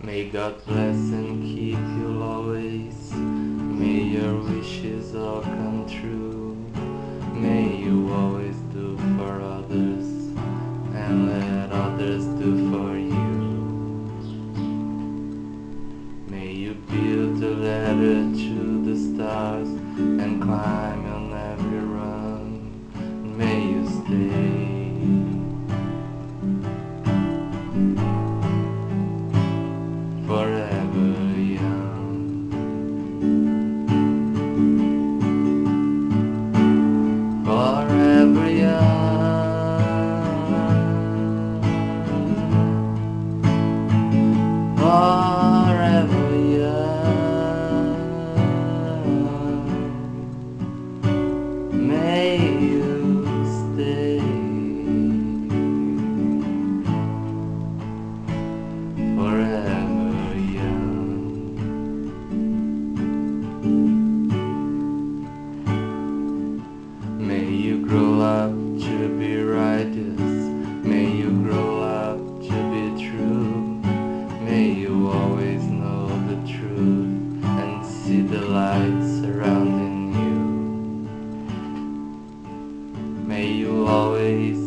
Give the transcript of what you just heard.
May God bless and keep you always. May your wishes all come true. May you always do for others and let others do for you. May you build a ladder to the stars and climb Forever you always know the truth and see the light surrounding you. May you always